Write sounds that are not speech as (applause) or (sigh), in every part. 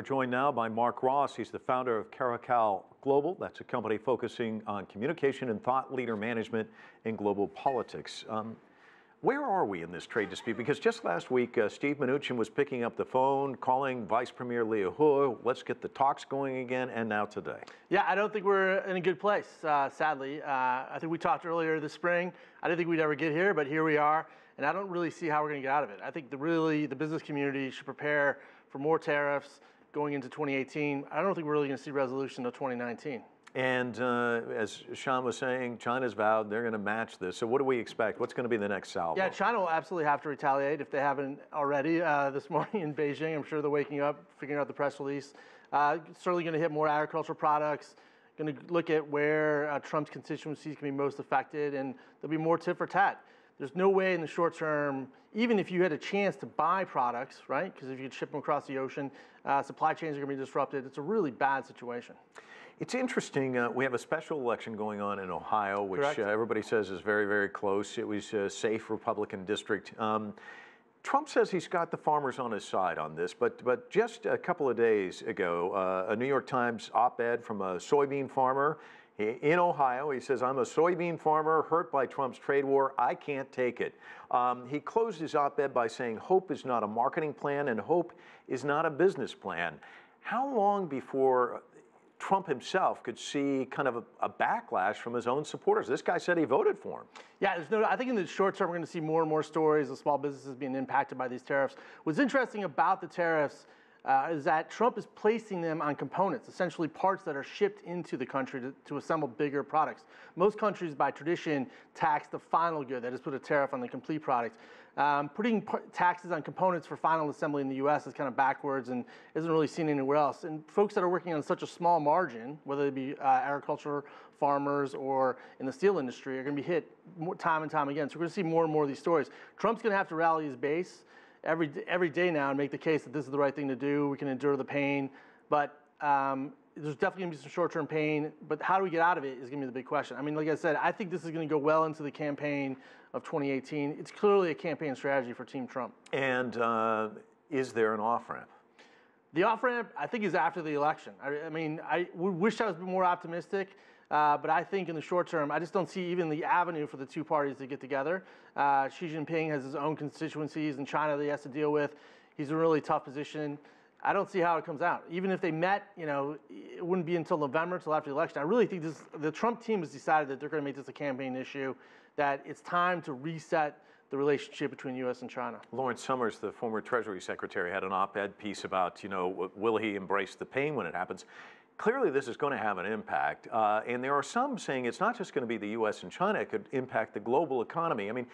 We're joined now by Marc Ross. He's the founder of Caracal Global. That's a company focusing on communication and thought leader management in global politics. Um, where are we in this trade dispute? Because just last week, uh, Steve Mnuchin was picking up the phone, calling Vice Premier Liu He, let's get the talks going again, and now today. Yeah, I don't think we're in a good place, uh, sadly. Uh, I think we talked earlier this spring. I didn't think we'd ever get here, but here we are, and I don't really see how we're going to get out of it. I think the really the business community should prepare for more tariffs, going into 2018. I don't think we're really going to see resolution until 2019. And uh, as Sean was saying, China's vowed they're going to match this. So what do we expect? What's going to be the next salvo? Yeah, China will absolutely have to retaliate if they haven't already. Uh, this (laughs) morning in Beijing, I'm sure they're waking up, figuring out the press release. Uh, certainly going to hit more agricultural products. Going to look at where uh, Trump's constituencies can be most affected, and there'll be more tit for tat. There's no way in the short term, even if you had a chance to buy products, right? Because if you could ship them across the ocean, uh, supply chains are going to be disrupted. It's a really bad situation. It's interesting. Uh, we have a special election going on in Ohio, which uh, everybody says is very, very close. It was a safe Republican district. Um, Trump says he's got the farmers on his side on this, but but just a couple of days ago, uh, a New York Times op-ed from a soybean farmer in Ohio. He says, I'm a soybean farmer hurt by Trump's trade war. I can't take it. Um, he closed his op ed by saying, Hope is not a marketing plan and hope is not a business plan. How long before Trump himself could see kind of a, a, backlash from his own supporters. This guy said he voted for him. Yeah, there's no. I think in the short term we're going to see more and more stories of small businesses being impacted by these tariffs. What's interesting about the tariffs uh, is that Trump is placing them on components, essentially parts that are shipped into the country to, to assemble bigger products. Most countries, by tradition, tax the final good, that is, put a tariff on the complete product. Um, putting taxes on components for final assembly in the U.S. is kind of backwards and isn't really seen anywhere else. And folks that are working on such a small margin, whether it be uh, agriculture, farmers, or in the steel industry, are going to be hit time and time again. So we're going to see more and more of these stories. Trump's going to have to rally his base every, every day now and make the case that this is the right thing to do. We can endure the pain, but um, there's definitely going to be some short-term pain. But how do we get out of it is going to be the big question. I mean, like I said, I think this is going to go well into the campaign of 2018. It's clearly a campaign strategy for Team Trump. And uh, is there an off-ramp? The off-ramp, I think, is after the election. I, I mean, I wish I was more optimistic. Uh, but I think in the short term, I just don't see even the avenue for the two parties to get together. Uh, Xi Jinping has his own constituencies in China that he has to deal with. He's in a really tough position. I don't see how it comes out. Even if they met, you know, it wouldn't be until November, until after the election. I really think this, the Trump team has decided that they're going to make this a campaign issue, that it's time to reset the relationship between U.S. and China. Lawrence Summers, the former Treasury Secretary, had an op-ed piece about, you know, will he embrace the pain when it happens? Clearly, this is going to have an impact. Uh, and there are some saying it's not just going to be the U.S. and China, it could impact the global economy. I mean,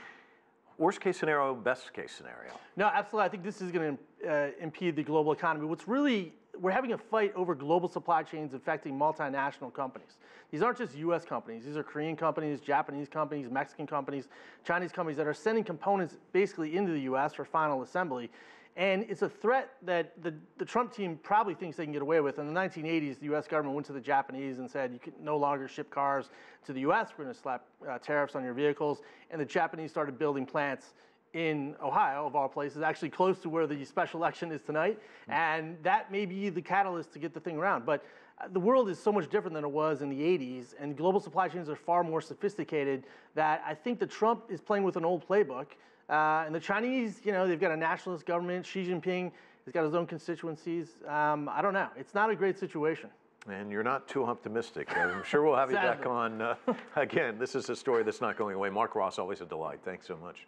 worst case scenario, best case scenario. No, absolutely. I think this is going to uh, impede the global economy. What's really, we're having a fight over global supply chains affecting multinational companies. These aren't just US companies, these are Korean companies, Japanese companies, Mexican companies, Chinese companies that are sending components basically into the US for final assembly. And it's a threat that the, the Trump team probably thinks they can get away with. In the 1980s, the US government went to the Japanese and said, you can no longer ship cars to the US, we're going to slap uh, tariffs on your vehicles. And the Japanese started building plants in Ohio, of all places, actually close to where the special election is tonight. Mm-hmm. And that may be the catalyst to get the thing around. But uh, the world is so much different than it was in the 80s, and global supply chains are far more sophisticated that I think that Trump is playing with an old playbook. Uh, and the Chinese, you know, they've got a nationalist government. Xi Jinping has got his own constituencies. Um, I don't know. It's not a great situation. And you're not too optimistic. I'm sure we'll have you back on uh, (laughs) again. This is a story that's not going away. Marc Ross, always a delight. Thanks so much.